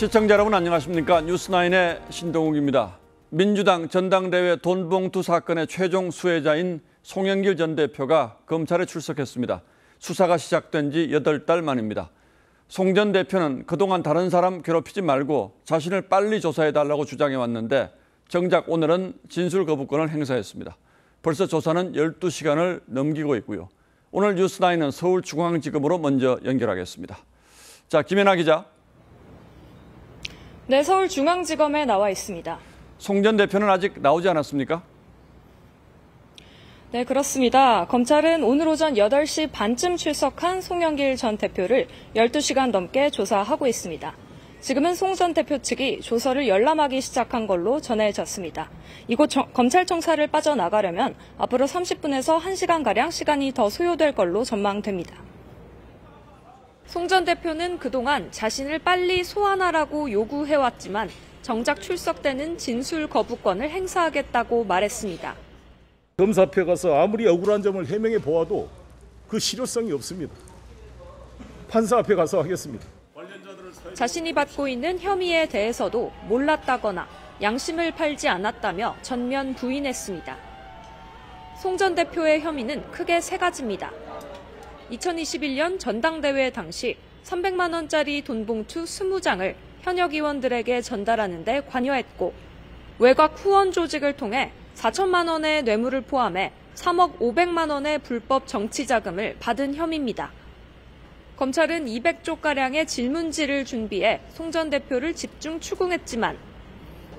시청자 여러분 안녕하십니까 뉴스나인의 신동욱입니다. 민주당 전당대회 돈봉투 사건의 최종 수혜자인 송영길 전 대표가 검찰에 출석했습니다. 수사가 시작된 지 8달 만입니다. 송 전 대표는 그동안 다른 사람 괴롭히지 말고 자신을 빨리 조사해달라고 주장해왔는데 정작 오늘은 진술 거부권을 행사했습니다. 벌써 조사는 12시간을 넘기고 있고요. 오늘 뉴스나인은 서울중앙지검으로 먼저 연결하겠습니다. 자, 김연아 기자. 네, 서울중앙지검에 나와 있습니다. 송 전 대표는 아직 나오지 않았습니까? 네, 그렇습니다. 검찰은 오늘 오전 8시 반쯤 출석한 송영길 전 대표를 12시간 넘게 조사하고 있습니다. 지금은 송 전 대표 측이 조서를 열람하기 시작한 걸로 전해졌습니다. 이곳 정, 검찰청사를 빠져나가려면 앞으로 30분에서 1시간가량 시간이 더 소요될 걸로 전망됩니다. 송 전 대표는 그동안 자신을 빨리 소환하라고 요구해왔지만 정작 출석 때는 진술 거부권을 행사하겠다고 말했습니다. 검사 앞에 가서 아무리 억울한 점을 해명해 보아도 그 실효성이 없습니다. 판사 앞에 가서 하겠습니다. 자신이 받고 있는 혐의에 대해서도 몰랐다거나 양심을 팔지 않았다며 전면 부인했습니다. 송 전 대표의 혐의는 크게 세 가지입니다. 2021년 전당대회 당시 300만 원짜리 돈봉투 20장을 현역 의원들에게 전달하는 데 관여했고 외곽 후원 조직을 통해 4천만 원의 뇌물을 포함해 3억 500만 원의 불법 정치 자금을 받은 혐의입니다. 검찰은 200조가량의 질문지를 준비해 송 전 대표를 집중 추궁했지만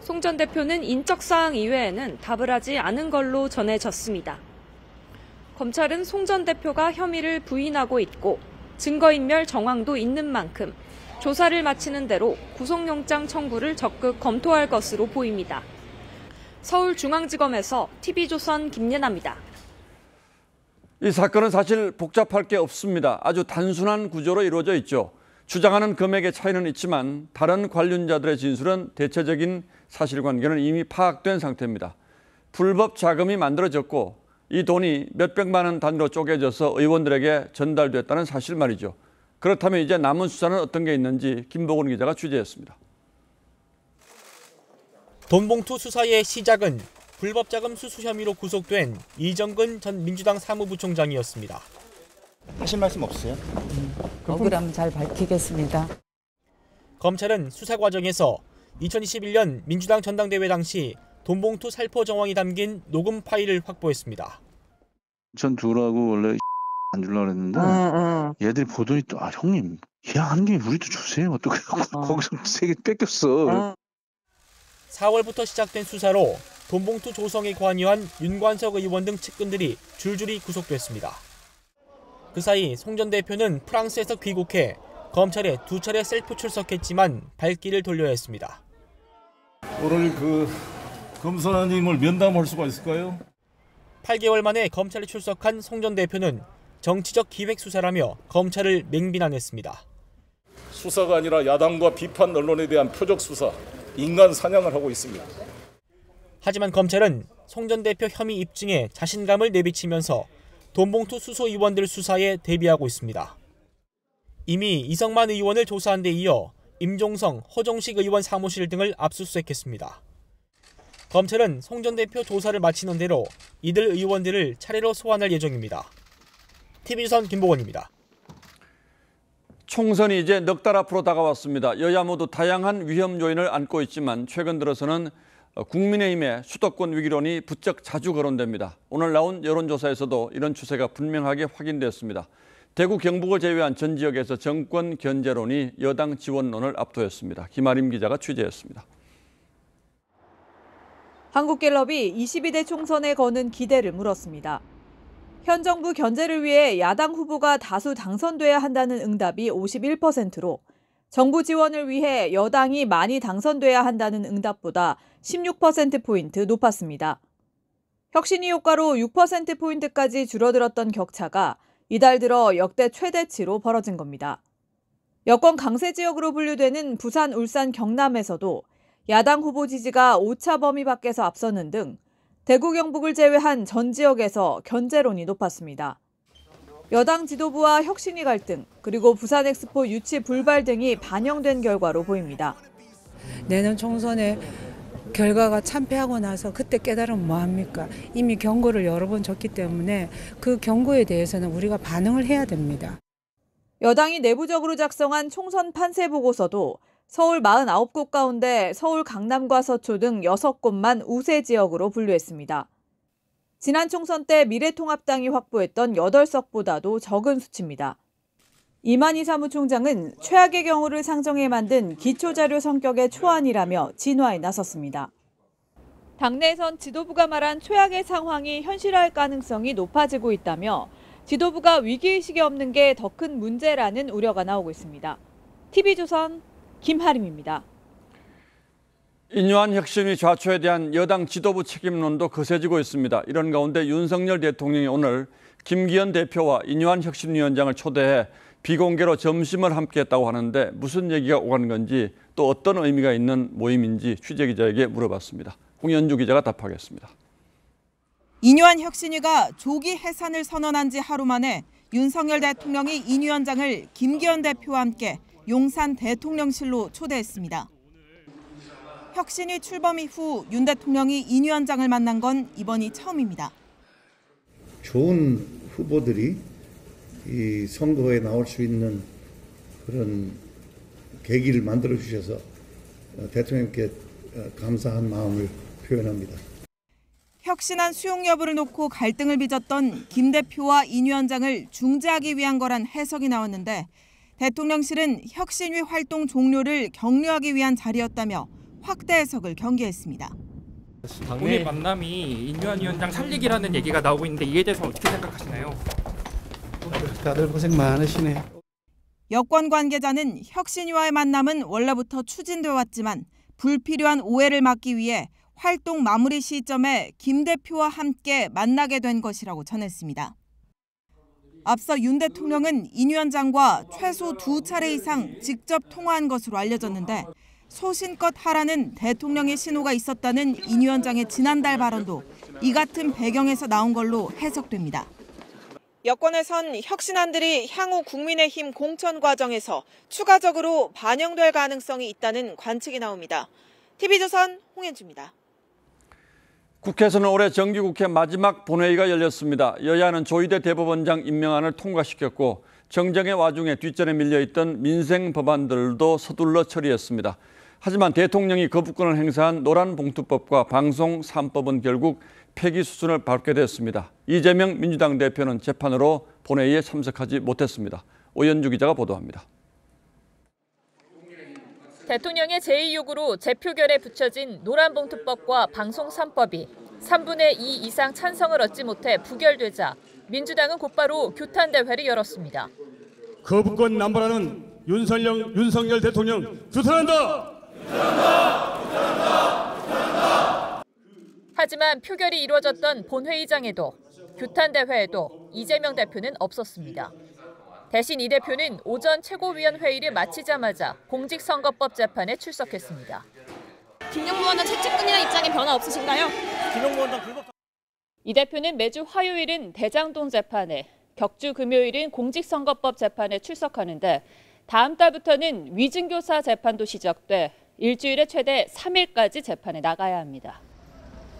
송 전 대표는 인적 사항 이외에는 답을 하지 않은 걸로 전해졌습니다. 검찰은 송 전 대표가 혐의를 부인하고 있고 증거인멸 정황도 있는 만큼 조사를 마치는 대로 구속영장 청구를 적극 검토할 것으로 보입니다. 서울중앙지검에서 TV조선 김예나입니다. 이 사건은 사실 복잡할 게 없습니다. 아주 단순한 구조로 이루어져 있죠. 주장하는 금액의 차이는 있지만 다른 관련자들의 진술은 대체적인 사실관계는 이미 파악된 상태입니다. 불법 자금이 만들어졌고 이 돈이 몇백만 원 단위로 쪼개져서 의원들에게 전달됐다는 사실 말이죠. 그렇다면 이제 남은 수사는 어떤 게 있는지 김보근 기자가 취재했습니다. 돈봉투 수사의 시작은 불법 자금 수수 혐의로 구속된 이정근 전 민주당 사무부총장이었습니다. 하실 말씀 없으세요? 억울함 잘 밝히겠습니다. 검찰은 수사 과정에서 2021년 민주당 전당대회 당시 돈봉투 살포 정황이 담긴 녹음 파일을 확보했습니다. 전 주라고 원래 안 주려고 그랬는데 응, 응. 얘들이 보더니 또 아 형님 얘한 개 우리도 주세요 또 그래갖고 어. 거기서 세개 뺏겼어 응. 4월부터 시작된 수사로 돈봉투 조성에 관여한 윤관석 의원 등 측근들이 줄줄이 구속됐습니다. 그 사이 송 전 대표는 프랑스에서 귀국해 검찰에 두 차례 셀프 출석했지만 발길을 돌려야 했습니다. 오늘 그 검사님을 면담할 수가 있을까요? 8개월 만에 검찰에 출석한 송 전 대표는 정치적 기획 수사라며 검찰을 맹비난했습니다. 수사가 아니라 야당과 비판 언론에 대한 표적 수사, 인간 사냥을 하고 있습니다. 하지만 검찰은 송 전 대표 혐의 입증에 자신감을 내비치면서 돈봉투 수소 의원들 수사에 대비하고 있습니다. 이미 이성만 의원을 조사한 데 이어 임종성, 허정식 의원 사무실 등을 압수수색했습니다. 검찰은 송 전 대표 조사를 마치는 대로 이들 의원들을 차례로 소환할 예정입니다. TV조선 김보건입니다. 총선이 이제 넉 달 앞으로 다가왔습니다. 여야 모두 다양한 위험 요인을 안고 있지만 최근 들어서는 국민의힘의 수도권 위기론이 부쩍 자주 거론됩니다. 오늘 나온 여론조사에서도 이런 추세가 분명하게 확인됐습니다. 대구 경북을 제외한 전 지역에서 정권 견제론이 여당 지원론을 압도했습니다. 김아림 기자가 취재했습니다. 한국갤럽이 22대 총선에 거는 기대를 물었습니다. 현 정부 견제를 위해 야당 후보가 다수 당선돼야 한다는 응답이 51%로 정부 지원을 위해 여당이 많이 당선돼야 한다는 응답보다 16%포인트 높았습니다. 혁신이 효과로 6%포인트까지 줄어들었던 격차가 이달 들어 역대 최대치로 벌어진 겁니다. 여권 강세 지역으로 분류되는 부산, 울산, 경남에서도 야당 후보 지지가 오차 범위 밖에서 앞서는 등 대구 경북을 제외한 전 지역에서 견제론이 높았습니다. 여당 지도부와 혁신위 갈등, 그리고 부산 엑스포 유치 불발 등이 반영된 결과로 보입니다. 내년 총선에 결과가 참패하고 나서 그때 깨달으면 뭐합니까? 이미 경고를 여러 번 줬기 때문에 그 경고에 대해서는 우리가 반응을 해야 됩니다. 여당이 내부적으로 작성한 총선 판세 보고서도 서울 49곳 가운데 서울 강남과 서초 등 6곳만 우세 지역으로 분류했습니다. 지난 총선 때 미래통합당이 확보했던 8석보다도 적은 수치입니다. 이만희 사무총장은 최악의 경우를 상정해 만든 기초자료 성격의 초안이라며 진화에 나섰습니다. 당내에선 지도부가 말한 최악의 상황이 현실화할 가능성이 높아지고 있다며 지도부가 위기의식이 없는 게 더 큰 문제라는 우려가 나오고 있습니다. TV조선 김하림입니다. 인유한 혁신위 좌초에 대한 여당 지도부 책임론도 거세지고 있습니다. 이런 가운데 윤석열 대통령이 오늘 김기현 대표와 인유한 혁신위원장을 초대해 비공개로 점심을 함께했다고 하는데 무슨 얘기가 오가는 건지 또 어떤 의미가 있는 모임인지 취재 기자에게 물어봤습니다. 홍현주 기자가 답하겠습니다. 인유한 혁신위가 조기 해산을 선언한 지 하루 만에 윤석열 대통령이 인 위원장을 김기현 대표와 함께 용산 대통령실로 초대했습니다. 혁신위 출범 이후 윤 대통령이 인 위원장을 만난 건 이번이 처음입니다. 좋은 후보들이 이 선거에 나올 수 있는 그런 계기를 만들어 주셔서 대통령께 감사한 마음을 표현합니다. 혁신안 수용 여부를 놓고 갈등을 빚었던 김 대표와 인 위원장을 중재하기 위한 거란 해석이 나왔는데 대통령실은 혁신위 활동 종료를 격려하기 위한 자리였다며 확대 해석을 경계했습니다. 오늘 만남이 인유한 위원장 살리기라는 얘기가 나오고 있는데 이에 대해서 어떻게 생각하시나요? 다들 고생 많으시네요. 여권 관계자는 혁신위와의 만남은 원래부터 추진되어 왔지만 불필요한 오해를 막기 위해 활동 마무리 시점에 김 대표와 함께 만나게 된 것이라고 전했습니다. 앞서 윤 대통령은 인 위원장과 최소 두 차례 이상 직접 통화한 것으로 알려졌는데 소신껏 하라는 대통령의 신호가 있었다는 인 위원장의 지난달 발언도 이 같은 배경에서 나온 걸로 해석됩니다. 여권에선 혁신안들이 향후 국민의힘 공천 과정에서 추가적으로 반영될 가능성이 있다는 관측이 나옵니다. TV조선 홍현주입니다. 국회에서는 올해 정기국회 마지막 본회의가 열렸습니다. 여야는 조희대 대법원장 임명안을 통과시켰고 정정의 와중에 뒷전에 밀려있던 민생 법안들도 서둘러 처리했습니다. 하지만 대통령이 거부권을 행사한 노란봉투법과 방송 3법은 결국 폐기 수순을 밟게 됐습니다. 이재명 민주당 대표는 재판으로 본회의에 참석하지 못했습니다. 오연주 기자가 보도합니다. 대통령의 제의 요구로 재표결에 붙여진 노란봉투법과 방송 3법이 3분의 2 이상 찬성을 얻지 못해 부결되자 민주당은 곧바로 규탄 대회를 열었습니다. 거부권 남발하는 윤석열, 윤석열 대통령 규탄한다. 하지만 표결이 이루어졌던 본회의장에도 규탄 대회에도 이재명 대표는 없었습니다. 대신 이 대표는 오전 최고위원 회의를 마치자마자 공직선거법 재판에 출석했습니다. 김영무 원장 채찍근이나 입장에 변화 없으신가요? 김영무 원장 불법 이 대표는 매주 화요일은 대장동 재판에, 격주 금요일은 공직선거법 재판에 출석하는데 다음 달부터는 위증교사 재판도 시작돼 일주일에 최대 3일까지 재판에 나가야 합니다.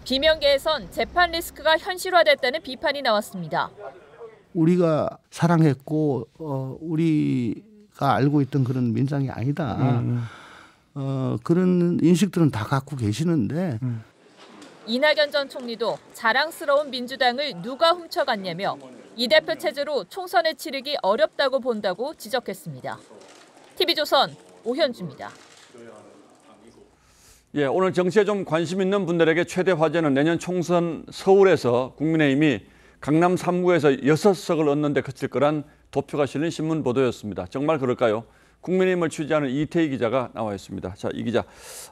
비명계에선 재판 리스크가 현실화됐다는 비판이 나왔습니다. 우리가 사랑했고 어, 우리가 알고 있던 그런 민상이 아니다. 음. 어, 그런 인식들은 다 갖고 계시는데 음. 이낙연 전 총리도 자랑스러운 민주당을 누가 훔쳐갔냐며 이 대표 체제로 총선을 치르기 어렵다고 본다고 지적했습니다. TV조선 오현주입니다. 예, 오늘 정치에 좀 관심 있는 분들에게 최대 화제는 내년 총선 서울에서 국민의힘이 강남 3구에서 6석을 얻는 데 그칠 거란 도표가 실린 신문 보도였습니다. 정말 그럴까요? 국민의힘을 취재하는 이태희 기자가 나와 있습니다. 자, 이 기자.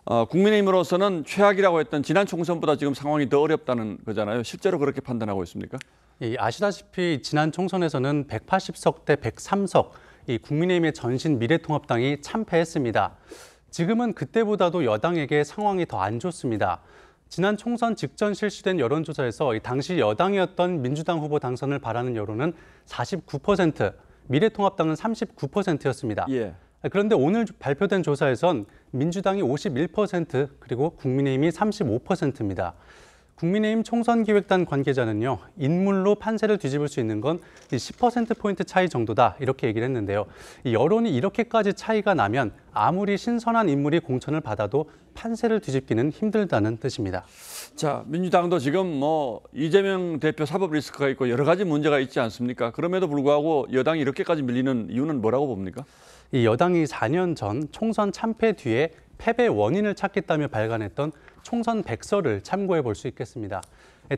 어, 국민의힘으로서는 최악이라고 했던 지난 총선보다 지금 상황이 더 어렵다는 거잖아요. 실제로 그렇게 판단하고 있습니까? 예, 아시다시피 지난 총선에서는 180석 대 103석 이 국민의힘의 전신 미래통합당이 참패했습니다. 지금은 그때보다도 여당에게 상황이 더 안 좋습니다. 지난 총선 직전 실시된 여론조사에서 당시 여당이었던 민주당 후보 당선을 바라는 여론은 49%, 미래통합당은 39%였습니다. 예. 그런데 오늘 발표된 조사에선 민주당이 51% 그리고 국민의힘이 35%입니다. 국민의힘 총선기획단 관계자는요, 인물로 판세를 뒤집을 수 있는 건 10%포인트 차이 정도다, 이렇게 얘기를 했는데요. 이 여론이 이렇게까지 차이가 나면 아무리 신선한 인물이 공천을 받아도 판세를 뒤집기는 힘들다는 뜻입니다. 자, 민주당도 지금 뭐 이재명 대표 사법 리스크가 있고 여러 가지 문제가 있지 않습니까? 그럼에도 불구하고 여당이 이렇게까지 밀리는 이유는 뭐라고 봅니까? 이 여당이 4년 전 총선 참패 뒤에 패배 원인을 찾겠다며 발간했던 총선 백서를 참고해 볼 수 있겠습니다.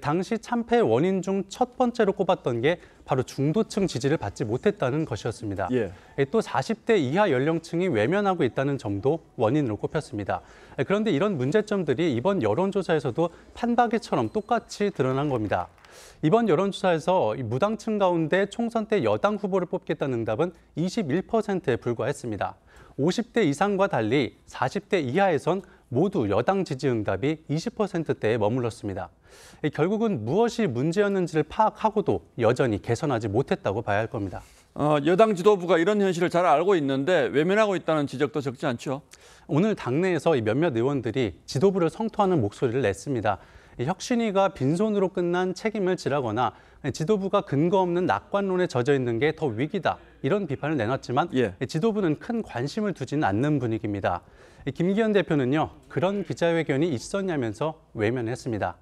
당시 참패 원인 중 첫 번째로 꼽았던 게 바로 중도층 지지를 받지 못했다는 것이었습니다. 예. 또 40대 이하 연령층이 외면하고 있다는 점도 원인으로 꼽혔습니다. 그런데 이런 문제점들이 이번 여론조사에서도 판박이처럼 똑같이 드러난 겁니다. 이번 여론조사에서 무당층 가운데 총선 때 여당 후보를 뽑겠다는 응답은 21%에 불과했습니다. 50대 이상과 달리 40대 이하에선 모두 여당 지지 응답이 20%대에 머물렀습니다. 결국은 무엇이 문제였는지를 파악하고도 여전히 개선하지 못했다고 봐야 할 겁니다. 어, 여당 지도부가 이런 현실을 잘 알고 있는데 외면하고 있다는 지적도 적지 않죠. 오늘 당내에서 몇몇 의원들이 지도부를 성토하는 목소리를 냈습니다. 혁신위가 빈손으로 끝난 책임을 지라거나 지도부가 근거 없는 낙관론에 젖어 있는 게 더 위기다 이런 비판을 내놨지만 예. 지도부는 큰 관심을 두지는 않는 분위기입니다. 김기현 대표는요 그런 기자회견이 있었냐면서 외면했습니다.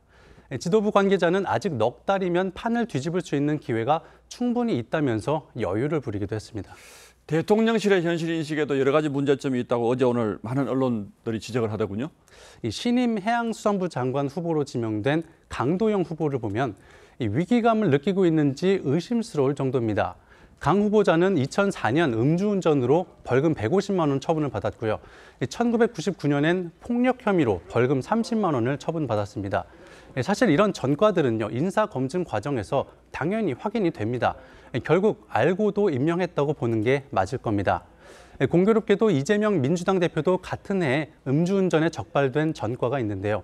지도부 관계자는 아직 넉 달이면 판을 뒤집을 수 있는 기회가 충분히 있다면서 여유를 부리기도 했습니다. 대통령실의 현실 인식에도 여러 가지 문제점이 있다고 어제 오늘 많은 언론들이 지적을 하더군요. 이 신임 해양수산부 장관 후보로 지명된 강도영 후보를 보면 이 위기감을 느끼고 있는지 의심스러울 정도입니다. 강 후보자는 2004년 음주운전으로 벌금 150만 원 처분을 받았고요. 1999년엔 폭력 혐의로 벌금 30만 원을 처분받았습니다. 사실 이런 전과들은요 인사 검증 과정에서 당연히 확인이 됩니다. 결국 알고도 임명했다고 보는 게 맞을 겁니다. 공교롭게도 이재명 민주당 대표도 같은 해에 음주운전에 적발된 전과가 있는데요.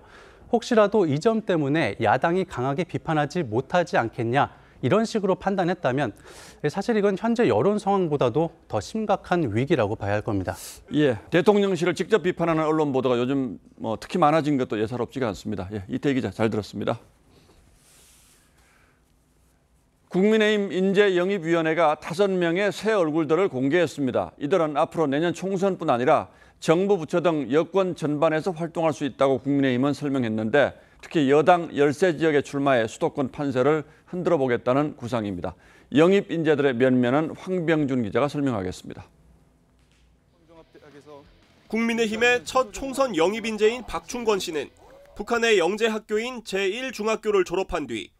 혹시라도 이 점 때문에 야당이 강하게 비판하지 못하지 않겠냐 이런 식으로 판단했다면 사실 이건 현재 여론 상황보다도 더 심각한 위기라고 봐야 할 겁니다. 예, 대통령실을 직접 비판하는 언론 보도가 요즘 뭐 특히 많아진 것도 예사롭지가 않습니다. 예, 이태 기자 잘 들었습니다. 국민의힘 인재영입위원회가 다섯 명의 새 얼굴들을 공개했습니다. 이들은 앞으로 내년 총선뿐 아니라 정부 부처 등 여권 전반에서 활동할 수 있다고 국민의힘은 설명했는데 특히 여당 열세 지역에 출마해 수도권 판세를 흔들어 보겠다는 구상입니다. 영입 인재들의 면면은 황병준 기자가 설명하겠습니다. 국민의힘의 첫 총선 영입 인재인 박충권 씨는 북한의 영재 학교인 제1중학교를 졸업한 뒤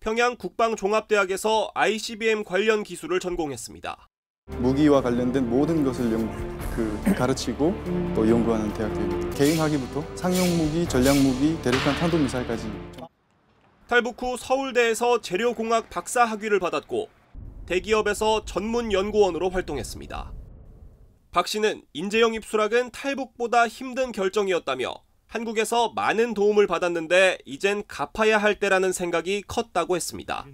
평양 국방종합대학에서 ICBM 관련 기술을 전공했습니다. 무기와 관련된 모든 것을 연, 그, 가르치고 또 연구하는 대학교입니다. 개인 학위부터 상용 무기, 전략 무기, 대륙간 탄도 미사일까지. 탈북 후 서울대에서 재료공학 박사 학위를 받았고 대기업에서 전문 연구원으로 활동했습니다. 박 씨는 인재영 입 수락은 탈북보다 힘든 결정이었다며 한국에서 많은 도움을 받았는데 이젠 갚아야 할 때라는 생각이 컸다고 했습니다.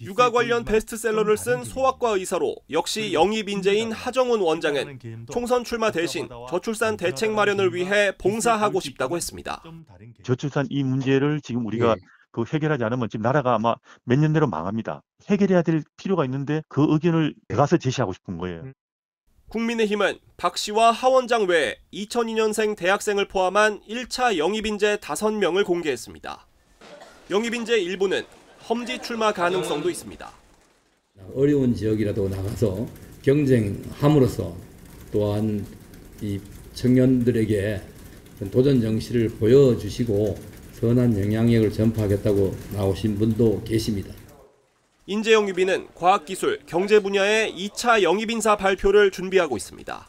육아 관련 베스트셀러를 쓴 소아과 의사로 역시 영입 인재인 하정훈 원장은 총선 출마 대신 저출산 대책 마련을 위해 봉사하고 싶다고 했습니다. 저출산 이 문제를 지금 우리가 그 해결하지 않으면 지금 나라가 아마 몇 년 내로 망합니다. 해결해야 될 필요가 있는데 그 의견을 내가서 제시하고 싶은 거예요. 국민의힘은 박 씨와 하 원장 외 2002년생 대학생을 포함한 1차 영입인재 5명을 공개했습니다. 영입인재 일부는 험지 출마 가능성도 있습니다. 어려운 지역이라도 나가서 경쟁함으로써 또한 이 청년들에게 도전 정신을 보여주시고 선한 영향력을 전파하겠다고 나오신 분도 계십니다. 인재 영입인은 과학기술, 경제 분야의 2차 영입인사 발표를 준비하고 있습니다.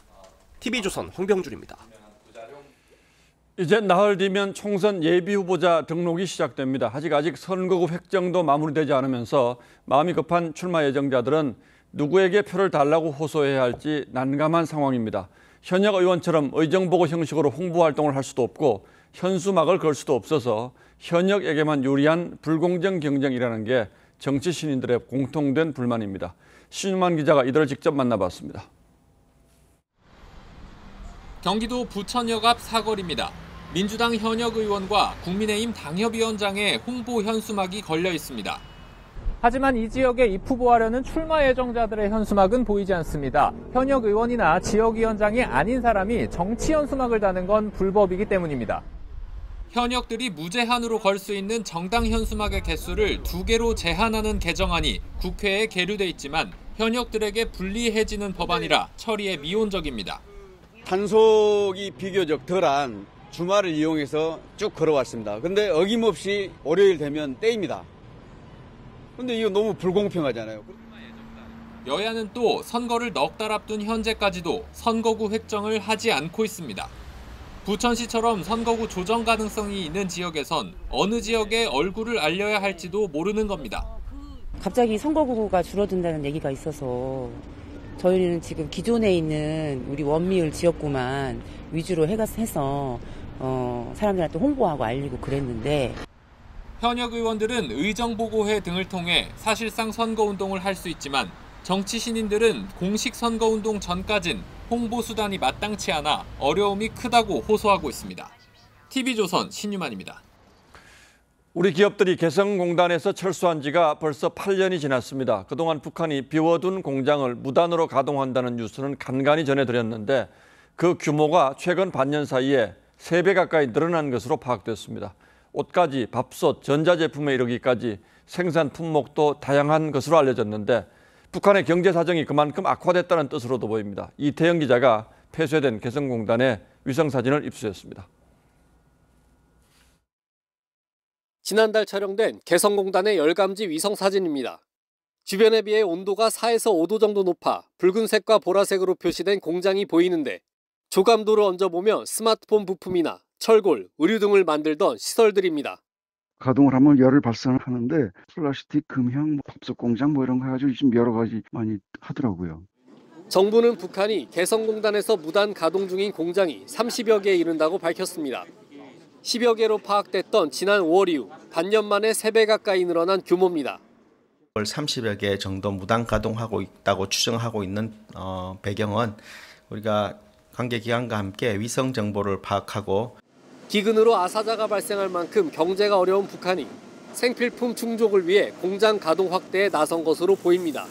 TV조선 황병준입니다. 이제 나흘 뒤면 총선 예비 후보자 등록이 시작됩니다. 아직 아직 선거구 획정도 마무리되지 않으면서 마음이 급한 출마 예정자들은 누구에게 표를 달라고 호소해야 할지 난감한 상황입니다. 현역 의원처럼 의정보고 형식으로 홍보 활동을 할 수도 없고 현수막을 걸 수도 없어서 현역에게만 유리한 불공정 경쟁이라는 게 정치 신인들의 공통된 불만입니다. 신유만 기자가 이들을 직접 만나봤습니다. 경기도 부천역 앞 사거리입니다. 민주당 현역 의원과 국민의힘 당협위원장의 홍보 현수막이 걸려 있습니다. 하지만 이 지역에 입후보하려는 출마 예정자들의 현수막은 보이지 않습니다. 현역 의원이나 지역위원장이 아닌 사람이 정치 현수막을 다는 건 불법이기 때문입니다. 현역들이 무제한으로 걸 수 있는 정당 현수막의 개수를 두 개로 제한하는 개정안이 국회에 계류돼 있지만 현역들에게 불리해지는 법안이라 처리에 미온적입니다. 단속이 비교적 덜한 주말을 이용해서 쭉 걸어왔습니다. 근데 어김없이 월요일 되면 떼입니다. 근데 이거 너무 불공평하잖아요. 여야는 또 선거를 넉 달 앞둔 현재까지도 선거구 획정을 하지 않고 있습니다. 부천시처럼 선거구 조정 가능성이 있는 지역에선 어느 지역에 얼굴을 알려야 할지도 모르는 겁니다. 갑자기 선거구가 줄어든다는 얘기가 있어서 저희는 지금 기존에 있는 우리 원미을 지역구만 위주로 해서 어, 사람들한테 홍보하고 알리고 그랬는데 현역 의원들은 의정보고회 등을 통해 사실상 선거운동을 할 수 있지만 정치 신인들은 공식 선거운동 전까진 홍보 수단이 마땅치 않아 어려움이 크다고 호소하고 있습니다. TV조선 신유만입니다. 우리 기업들이 개성공단에서 철수한 지가 벌써 8년이 지났습니다. 그동안 북한이 비워둔 공장을 무단으로 가동한다는 뉴스는 간간히 전해드렸는데 그 규모가 최근 반년 사이에 3배 가까이 늘어난 것으로 파악됐습니다. 옷가지, 밥솥, 전자제품에 이르기까지 생산 품목도 다양한 것으로 알려졌는데 북한의 경제 사정이 그만큼 악화됐다는 뜻으로도 보입니다. 이태영 기자가 폐쇄된 개성공단의 위성사진을 입수했습니다. 지난달 촬영된 개성공단의 열감지 위성 사진입니다. 주변에 비해 온도가 4에서 5도 정도 높아 붉은색과 보라색으로 표시된 공장이 보이는데 조감도를 얹어보면 스마트폰 부품이나 철골, 의류 등을 만들던 시설들입니다. 가동을 하면 열을 발산하는데 플라스틱, 금형, 밥솥 공장 뭐 이런 거 가지고 지금 여러 가지 많이 하더라고요. 정부는 북한이 개성공단에서 무단 가동 중인 공장이 30여 개에 이른다고 밝혔습니다. 10여 개로 파악됐던 지난 5월 이후 반년 만에 3배 가까이 늘어난 규모입니다. 30여 개 정도 무단 가동하고 있다고 추정하고 있는 어, 배경은 우리가 관계기관과 함께 위성 정보를 파악하고 기근으로 아사자가 발생할 만큼 경제가 어려운 북한이 생필품 충족을 위해 공장 가동 확대에 나선 것으로 보입니다.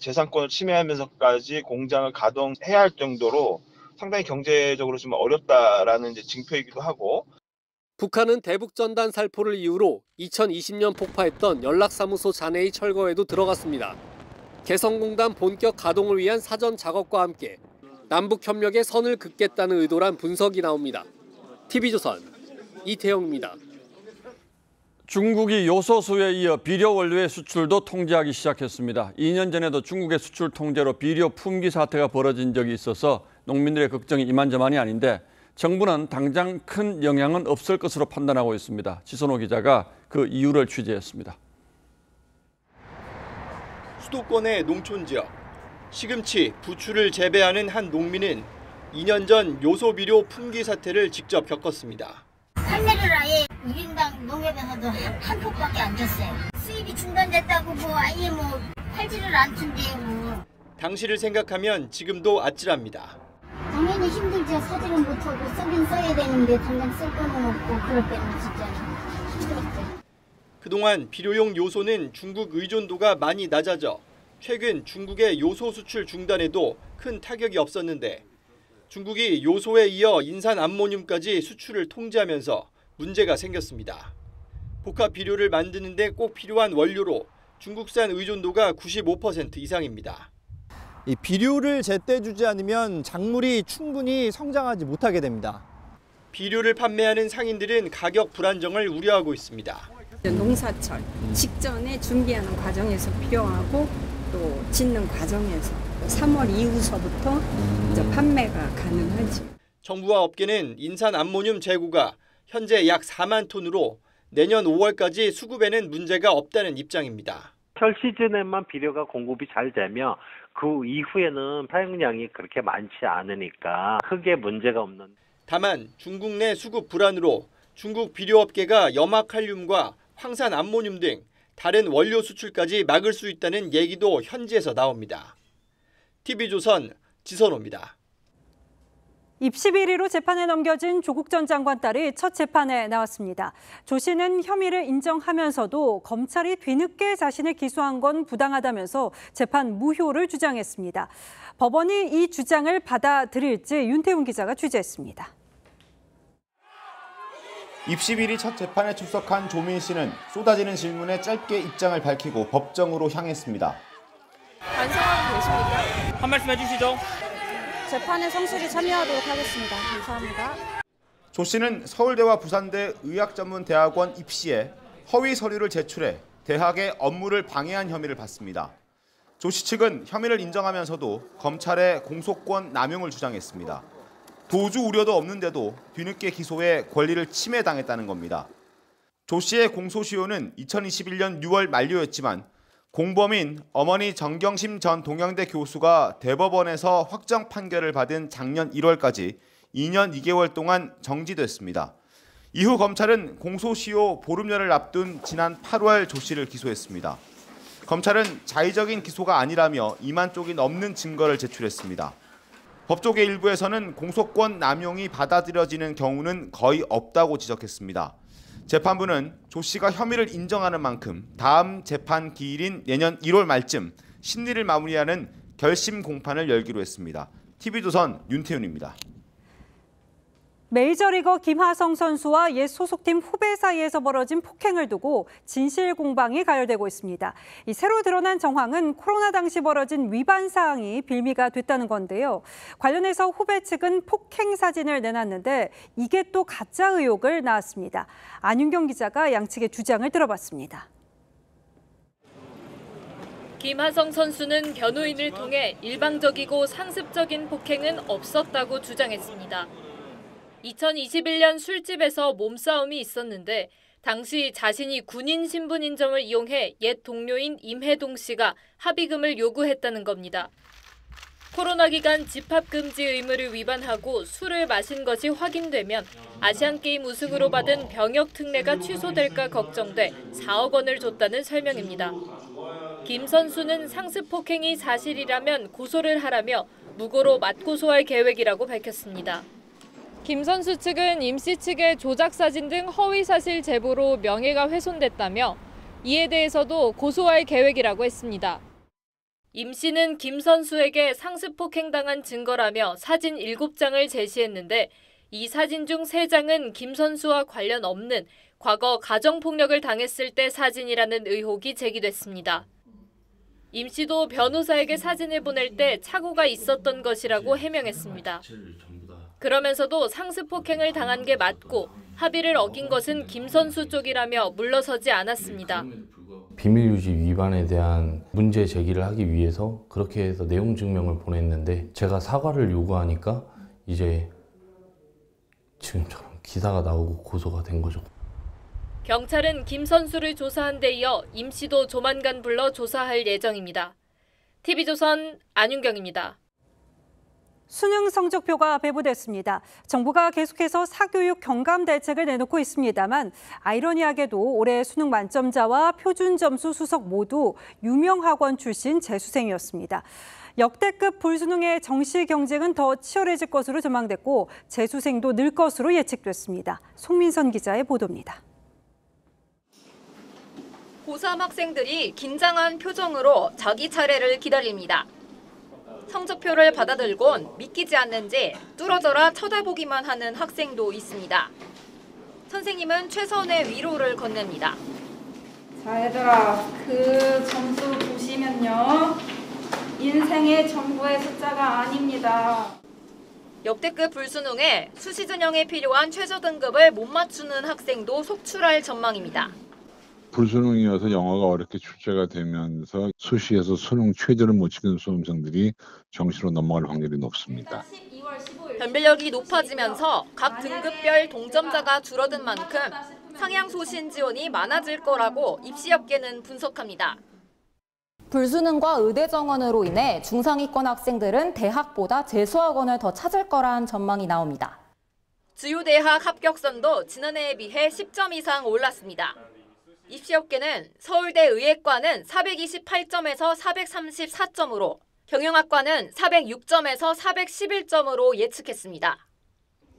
재산권을 침해하면서까지 공장을 가동해야 할 정도로 상당히 경제적으로 좀 어렵다라는 이제 징표이기도 하고 북한은 대북 전단 살포를 이유로 2020년 폭파했던 연락사무소 잔해의 철거에도 들어갔습니다. 개성공단 본격 가동을 위한 사전 작업과 함께 남북 협력의 선을 긋겠다는 의도란 분석이 나옵니다. TV조선 이태영입니다. 중국이 요소수에 이어 비료 원료의 수출도 통제하기 시작했습니다. 2년 전에도 중국의 수출 통제로 비료 품귀 사태가 벌어진 적이 있어서 농민들의 걱정이 이만저만이 아닌데 정부는 당장 큰 영향은 없을 것으로 판단하고 있습니다. 지선호 기자가 그 이유를 취재했습니다. 수도권의 농촌 지역 시금치, 부추를 재배하는 한 농민은 2년 전 요소 비료 품귀 사태를 직접 겪었습니다. 판매를 아예 1인당 농협에서도 한 폭밖에 안 줬어요. 수입이 중단됐다고 뭐 아예 뭐 팔지를 않던데요 뭐. 당시를 생각하면 지금도 아찔합니다. 당연히 힘들죠. 사지는 못하고 쓰긴 써야 되는데 당장 쓸 거는 없고 그럴 때는 진짜 힘들었죠. 그동안 비료용 요소는 중국 의존도가 많이 낮아져 최근 중국의 요소 수출 중단에도 큰 타격이 없었는데 중국이 요소에 이어 인산 암모늄까지 수출을 통제하면서 문제가 생겼습니다. 복합 비료를 만드는 데 꼭 필요한 원료로 중국산 의존도가 95% 이상입니다. 이 비료를 제때 주지 않으면 작물이 충분히 성장하지 못하게 됩니다. 비료를 판매하는 상인들은 가격 불안정을 우려하고 있습니다. 농사철 직전에 준비하는 과정에서 필요하고 또 짓는 과정에서 3월 이후서부터 이제 판매가 가능하지. 정부와 업계는 인산 암모늄 재고가 현재 약 4만 톤으로 내년 5월까지 수급에는 문제가 없다는 입장입니다. 철 시즌에만 비료가 공급이 잘 되면 그 이후에는 사용량이 그렇게 많지 않으니까 크게 문제가 없는. 다만 중국 내 수급 불안으로 중국 비료업계가 염화칼륨과 황산 암모늄 등 다른 원료 수출까지 막을 수 있다는 얘기도 현지에서 나옵니다. TV조선 지선호입니다. 입시 비리로 재판에 넘겨진 조국 전 장관 딸이 첫 재판에 나왔습니다. 조 씨는 혐의를 인정하면서도 검찰이 뒤늦게 자신을 기소한 건 부당하다면서 재판 무효를 주장했습니다. 법원이 이 주장을 받아들일지 윤태훈 기자가 취재했습니다. 입시 비리 첫 재판에 출석한 조민 씨는 쏟아지는 질문에 짧게 입장을 밝히고 법정으로 향했습니다. 반성하고 계십니까? 한 말씀 해주시죠. 재판에 성실히 참여하도록 하겠습니다. 감사합니다. 조 씨는 서울대와 부산대 의학전문대학원 입시에 허위 서류를 제출해 대학의 업무를 방해한 혐의를 받습니다. 조 씨 측은 혐의를 인정하면서도 검찰의 공소권 남용을 주장했습니다. 도주 우려도 없는데도 뒤늦게 기소해 권리를 침해당했다는 겁니다. 조 씨의 공소시효는 2021년 6월 만료였지만 공범인 어머니 정경심 전 동양대 교수가 대법원에서 확정 판결을 받은 작년 1월까지 2년 2개월 동안 정지됐습니다. 이후 검찰은 공소시효 보름여를 앞둔 지난 8월 조 씨를 기소했습니다. 검찰은 자의적인 기소가 아니라며 2만 쪽이 넘는 증거를 제출했습니다. 법조계 일부에서는 공소권 남용이 받아들여지는 경우는 거의 없다고 지적했습니다. 재판부는 조 씨가 혐의를 인정하는 만큼 다음 재판 기일인 내년 1월 말쯤 심리를 마무리하는 결심 공판을 열기로 했습니다. TV조선 윤태윤입니다. 메이저리거 김하성 선수와 옛 소속팀 후배 사이에서 벌어진 폭행을 두고 진실 공방이 가열되고 있습니다. 이 새로 드러난 정황은 코로나 당시 벌어진 위반 사항이 빌미가 됐다는 건데요. 관련해서 후배 측은 폭행 사진을 내놨는데 이게 또 가짜 의혹을 낳았습니다. 안윤경 기자가 양측의 주장을 들어봤습니다. 김하성 선수는 변호인을 통해 일방적이고 상습적인 폭행은 없었다고 주장했습니다. 2021년 술집에서 몸싸움이 있었는데 당시 자신이 군인 신분 인정을 이용해 옛 동료인 임혜동 씨가 합의금을 요구했다는 겁니다. 코로나 기간 집합 금지 의무를 위반하고 술을 마신 것이 확인되면 아시안 게임 우승으로 받은 병역 특례가 취소될까 걱정돼 4억 원을 줬다는 설명입니다. 김 선수는 상습 폭행이 사실이라면 고소를 하라며 무고로 맞고소할 계획이라고 밝혔습니다. 김 선수 측은 임 씨 측의 조작 사진 등 허위 사실 제보로 명예가 훼손됐다며 이에 대해서도 고소할 계획이라고 했습니다. 임 씨는 김 선수에게 상습 폭행당한 증거라며 사진 7장을 제시했는데 이 사진 중 3장은 김 선수와 관련 없는 과거 가정폭력을 당했을 때 사진이라는 의혹이 제기됐습니다. 임 씨도 변호사에게 사진을 보낼 때 착오가 있었던 것이라고 해명했습니다. 그러면서도 상습 폭행을 당한 게 맞고 합의를 어긴 것은 김 선수 쪽이라며 물러서지 않았습니다. 비밀 유지 위반에 대한 문제 제기를 하기 위해서 그렇게 해서 내용 증명을 보냈는데 제가 사과를 요구하니까 이제 지금처럼 기사가 나오고 고소가 된 거죠. 경찰은 김 선수를 조사한 데 이어 임 씨도 조만간 불러 조사할 예정입니다. TV조선 안윤경입니다. 수능 성적표가 배부됐습니다. 정부가 계속해서 사교육 경감 대책을 내놓고 있습니다만 아이러니하게도 올해 수능 만점자와 표준 점수 수석 모두 유명 학원 출신 재수생이었습니다. 역대급 불수능의 정시 경쟁은 더 치열해질 것으로 전망됐고 재수생도 늘 것으로 예측됐습니다. 송민선 기자의 보도입니다. 고3 학생들이 긴장한 표정으로 자기 차례를 기다립니다. 성적표를 받아들곤 믿기지 않는지 뚫어져라 쳐다보기만 하는 학생도 있습니다. 선생님은 최선의 위로를 건넵니다. 자, 얘들아, 그 점수 보시면요. 인생의 전부의 숫자가 아닙니다. 역대급 불수능에 수시 전형에 필요한 최저 등급을 못 맞추는 학생도 속출할 전망입니다. 불수능이 어서 영어가 어렵게 출제가 되면서 수시에서 수능 최저를 못 지키는 수험생들이 정시로 넘어갈 확률이 높습니다. 변별력이 높아지면서 각 등급별 동점자가 줄어든 만큼 상향소신 지원이 많아질 거라고 입시업계는 분석합니다. 불수능과 의대 정원으로 인해 중상위권 학생들은 대학보다 재수학원을 더 찾을 거란 전망이 나옵니다. 주요 대학 합격선도 지난해에 비해 10점 이상 올랐습니다. 입시업계는 서울대 의예과는 428점에서 434점으로, 경영학과는 406점에서 411점으로 예측했습니다.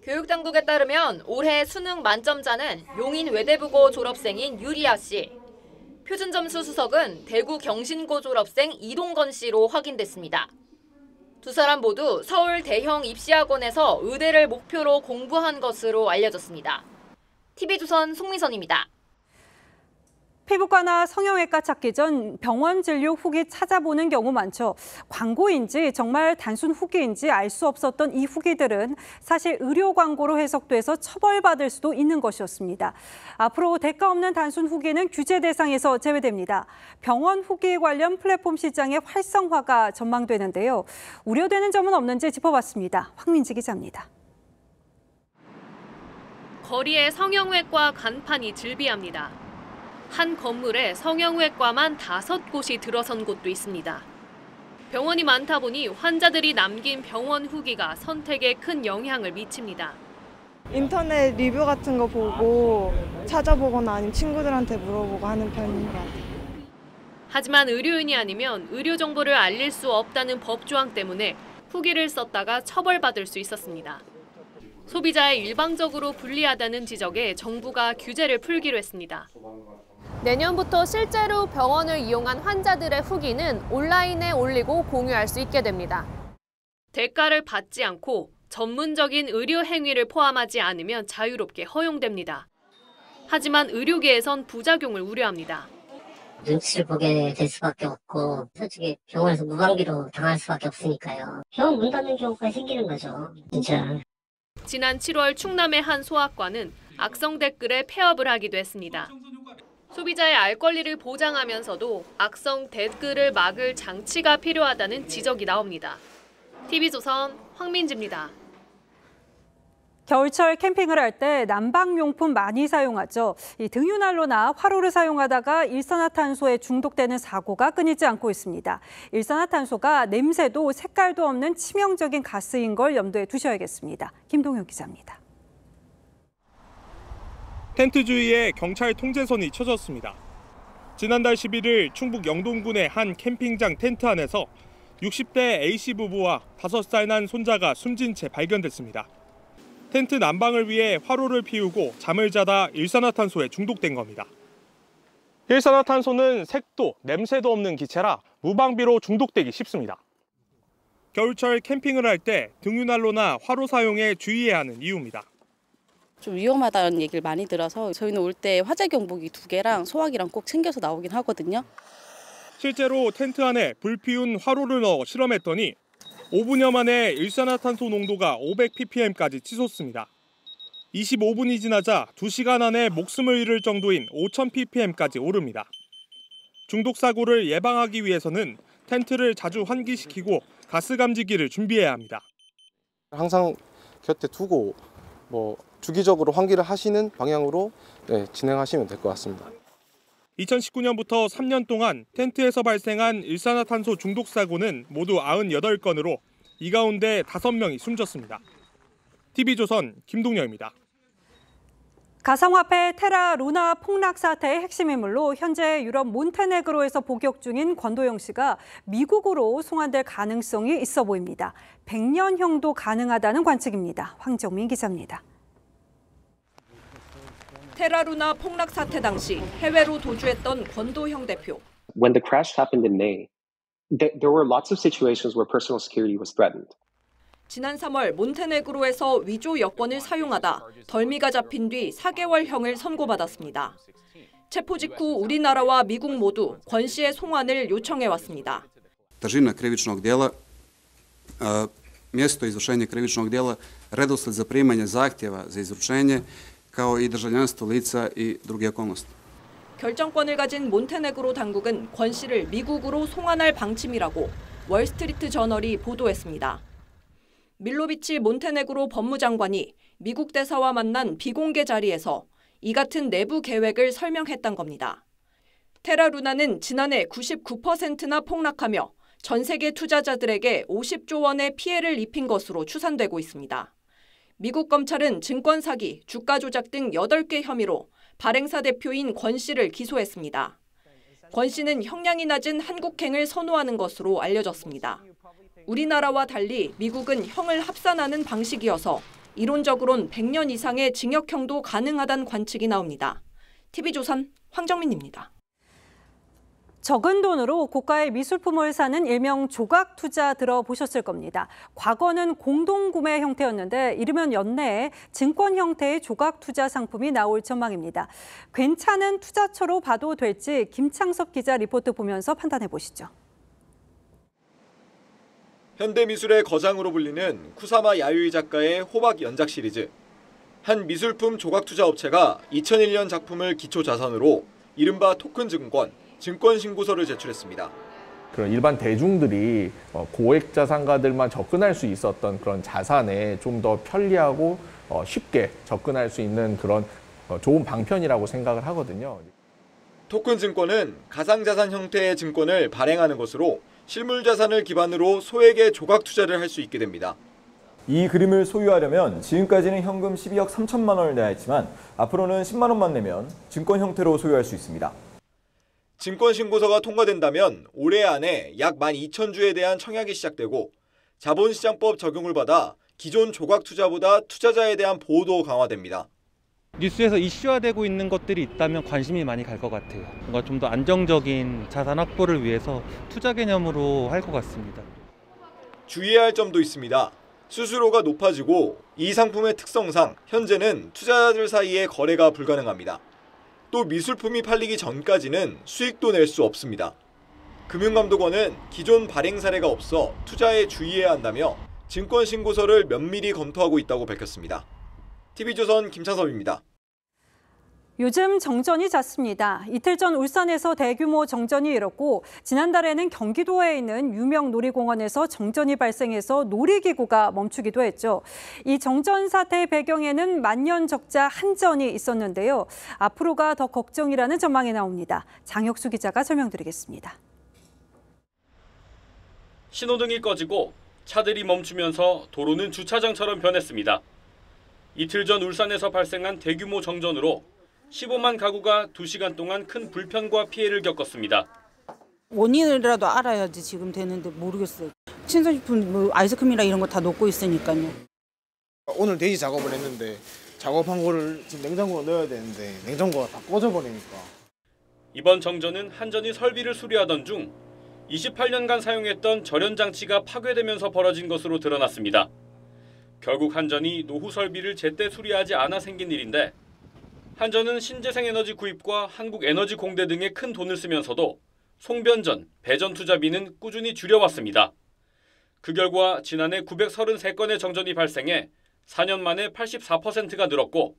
교육당국에 따르면 올해 수능 만점자는 용인 외대부고 졸업생인 유리아 씨, 표준점수 수석은 대구 경신고 졸업생 이동건 씨로 확인됐습니다. 두 사람 모두 서울 대형 입시학원에서 의대를 목표로 공부한 것으로 알려졌습니다. TV조선 송미선입니다. 피부과나 성형외과 찾기 전 병원 진료 후기 찾아보는 경우 많죠. 광고인지 정말 단순 후기인지 알 수 없었던 이 후기들은 사실 의료 광고로 해석돼서 처벌받을 수도 있는 것이었습니다. 앞으로 대가 없는 단순 후기는 규제 대상에서 제외됩니다. 병원 후기 관련 플랫폼 시장의 활성화가 전망되는데요. 우려되는 점은 없는지 짚어봤습니다. 황민지 기자입니다. 거리에 성형외과 간판이 즐비합니다. 한 건물에 성형외과만 다섯 곳이 들어선 곳도 있습니다. 병원이 많다 보니 환자들이 남긴 병원 후기가 선택에 큰 영향을 미칩니다. 인터넷 리뷰 같은 거 보고 찾아보거나 아니면 친구들한테 물어보고 하는 편인 것 같아요. 하지만 의료인이 아니면 의료 정보를 알릴 수 없다는 법 조항 때문에 후기를 썼다가 처벌받을 수 있었습니다. 소비자에 일방적으로 불리하다는 지적에 정부가 규제를 풀기로 했습니다. 내년부터 실제로 병원을 이용한 환자들의 후기는 온라인에 올리고 공유할 수 있게 됩니다. 대가를 받지 않고 전문적인 의료 행위를 포함하지 않으면 자유롭게 허용됩니다. 하지만 의료계에선 부작용을 우려합니다. 눈치를 보게 될 수밖에 없고 솔직히 병원에서 무방비로 당할 수밖에 없으니까요. 병원 문 닫는 경우가 생기는 거죠. 진짜. 지난 7월 충남의 한 소아과는 악성 댓글에 폐업을 하기도 했습니다. 소비자의 알 권리를 보장하면서도 악성 댓글을 막을 장치가 필요하다는 지적이 나옵니다. TV조선 황민지입니다. 겨울철 캠핑을 할 때 난방용품 많이 사용하죠. 이 등유난로나 화로를 사용하다가 일산화탄소에 중독되는 사고가 끊이지 않고 있습니다. 일산화탄소가 냄새도 색깔도 없는 치명적인 가스인 걸 염두에 두셔야겠습니다. 김동효 기자입니다. 텐트 주위에 경찰 통제선이 쳐졌습니다. 지난달 11일 충북 영동군의 한 캠핑장 텐트 안에서 60대 A씨 부부와 5살 난 손자가 숨진 채 발견됐습니다. 텐트 난방을 위해 화로를 피우고 잠을 자다 일산화탄소에 중독된 겁니다. 일산화탄소는 색도 냄새도 없는 기체라 무방비로 중독되기 쉽습니다. 겨울철 캠핑을 할 때 등유난로나 화로 사용에 주의해야 하는 이유입니다. 좀 위험하다는 얘기를 많이 들어서 저희는 올 때 화재 경보기 두 개랑 소화기랑 꼭 챙겨서 나오긴 하거든요. 실제로 텐트 안에 불 피운 화로를 넣어 실험했더니 5분여 만에 일산화탄소 농도가 500ppm까지 치솟습니다. 25분이 지나자 2시간 안에 목숨을 잃을 정도인 5000ppm까지 오릅니다. 중독 사고를 예방하기 위해서는 텐트를 자주 환기시키고 가스 감지기를 준비해야 합니다. 항상 곁에 두고 뭐 주기적으로 환기를 하시는 방향으로 네, 진행하시면 될 것 같습니다. 2019년부터 3년 동안 텐트에서 발생한 일산화탄소 중독 사고는 모두 98건으로 이 가운데 5명이 숨졌습니다. TV조선 김동열입니다. 가상화폐 테라 루나 폭락 사태의 핵심 인물로 현재 유럽 몬테네그로에서 복역 중인 권도영 씨가 미국으로 송환될 가능성이 있어 보입니다. 100년형도 가능하다는 관측입니다. 황정민 기자입니다. 테라루나 폭락 사태 당시 해외로 도주했던 권도형 대표. When the crash happened in May, th- there were lots of situations where personal security was threatened. 지난 3월 몬테네그로에서 위조 여권을 사용하다 덜미가 잡힌 뒤 4개월형을 선고받았습니다. 체포 직후 우리나라와 미국 모두 권 씨의 송환을 요청해 왔습니다. Težina krivičnog djela, e, mjesto izvršenja krivičnog djela, redosled zaprimanja zahtjeva za izručenje, kao i državljanstvo lica i druge okolnosti. 결정권을 가진 몬테네그로 당국은 권 씨를 미국으로 송환할 방침이라고 월스트리트 저널이 보도했습니다. 밀로비치 몬테네그로 법무장관이 미국 대사와 만난 비공개 자리에서 이 같은 내부 계획을 설명했던 겁니다. 테라루나는 지난해 99%나 폭락하며 전 세계 투자자들에게 50조 원의 피해를 입힌 것으로 추산되고 있습니다. 미국 검찰은 증권 사기, 주가 조작 등 8개 혐의로 발행사 대표인 권 씨를 기소했습니다. 권 씨는 형량이 낮은 한국행을 선호하는 것으로 알려졌습니다. 우리나라와 달리 미국은 형을 합산하는 방식이어서 이론적으론 100년 이상의 징역형도 가능하다는 관측이 나옵니다. TV조선 황정민입니다. 적은 돈으로 고가의 미술품을 사는 일명 조각 투자 들어보셨을 겁니다. 과거는 공동구매 형태였는데 이르면 연내에 증권 형태의 조각 투자 상품이 나올 전망입니다. 괜찮은 투자처로 봐도 될지 김창섭 기자 리포트 보면서 판단해 보시죠. 현대미술의 거장으로 불리는 쿠사마 야유이 작가의 호박 연작 시리즈. 한 미술품 조각 투자 업체가 2001년 작품을 기초 자산으로 이른바 토큰 증권, 증권 신고서를 제출했습니다. 그런 일반 대중들이 어, 고액 자산가들만 접근할 수 있었던 그런 자산에 좀 더 편리하고 어, 쉽게 접근할 수 있는 그런 어, 좋은 방편이라고 생각을 하거든요. 토큰 증권은 가상자산 형태의 증권을 발행하는 것으로 실물 자산을 기반으로 소액의 조각 투자를 할 수 있게 됩니다. 이 그림을 소유하려면 지금까지는 현금 12억 3천만 원을 내야 했지만 앞으로는 10만 원만 내면 증권 형태로 소유할 수 있습니다. 증권 신고서가 통과된다면 올해 안에 약 12,000주에 대한 청약이 시작되고 자본시장법 적용을 받아 기존 조각 투자보다 투자자에 대한 보호도 강화됩니다. 뉴스에서 이슈화되고 있는 것들이 있다면 관심이 많이 갈 것 같아요. 뭔가 좀 더 안정적인 자산 확보를 위해서 투자 개념으로 할 것 같습니다. 주의해야 할 점도 있습니다. 수수료가 높아지고 이 상품의 특성상 현재는 투자자들 사이에 거래가 불가능합니다. 또 미술품이 팔리기 전까지는 수익도 낼 수 없습니다. 금융감독원은 기존 발행 사례가 없어 투자에 주의해야 한다며 증권 신고서를 면밀히 검토하고 있다고 밝혔습니다. TV조선 김창섭입니다. 요즘 정전이 잦습니다. 이틀 전 울산에서 대규모 정전이 일었고 지난달에는 경기도에 있는 유명 놀이공원에서 정전이 발생해서 놀이기구가 멈추기도 했죠. 이 정전 사태의 배경에는 만년 적자 한전이 있었는데요. 앞으로가 더 걱정이라는 전망이 나옵니다. 장혁수 기자가 설명드리겠습니다. 신호등이 꺼지고 차들이 멈추면서 도로는 주차장처럼 변했습니다. 이틀 전 울산에서 발생한 대규모 정전으로 15만 가구가 2시간 동안 큰 불편과 피해를 겪었습니다. 원인이라도 알아야지 지금 되는데 모르겠어요. 신선식품, 뭐 아이스크림이나 이런 거다 녹고 있으니까요. 오늘 대지 작업을 했는데 작업한 거를 지금 냉장고에 넣어야 되는데 냉장고가 다 꺼져버리니까. 이번 정전은 한전이 설비를 수리하던 중 28년간 사용했던 절연 장치가 파괴되면서 벌어진 것으로 드러났습니다. 결국 한전이 노후 설비를 제때 수리하지 않아 생긴 일인데 한전은 신재생에너지 구입과 한국에너지공대 등에 큰 돈을 쓰면서도 송변전, 배전 투자비는 꾸준히 줄여왔습니다. 그 결과 지난해 933건의 정전이 발생해 4년 만에 84%가 늘었고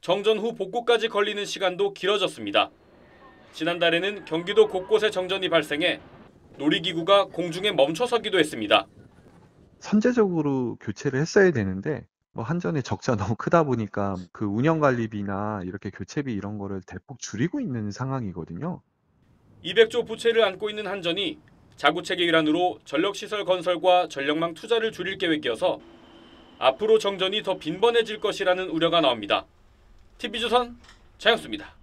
정전 후 복구까지 걸리는 시간도 길어졌습니다. 지난달에는 경기도 곳곳에 정전이 발생해 놀이기구가 공중에 멈춰서기도 했습니다. 선제적으로 교체를 했어야 되는데 뭐 한전의 적자 너무 크다 보니까 그 운영 관리비나 이렇게 교체비 이런 거를 대폭 줄이고 있는 상황이거든요. 200조 부채를 안고 있는 한전이 자구체계 일환으로 전력시설 건설과 전력망 투자를 줄일 계획이어서 앞으로 정전이 더 빈번해질 것이라는 우려가 나옵니다. TV조선 장영수입니다.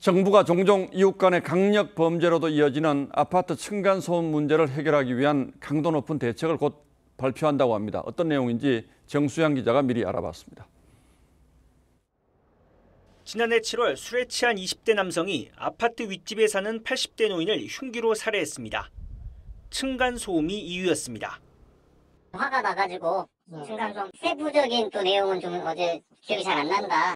정부가 종종 이웃 간의 강력 범죄로도 이어지는 아파트 층간 소음 문제를 해결하기 위한 강도 높은 대책을 곧 발표한다고 합니다. 어떤 내용인지 정수양 기자가 미리 알아봤습니다. 지난해 7월 술에 취한 20대 남성이 아파트 윗집에 사는 80대 노인을 흉기로 살해했습니다. 층간 소음이 이유였습니다. 화가 나가지고 층간소음 세부적인 또 내용은 좀 어제 기억이 잘 안 난다.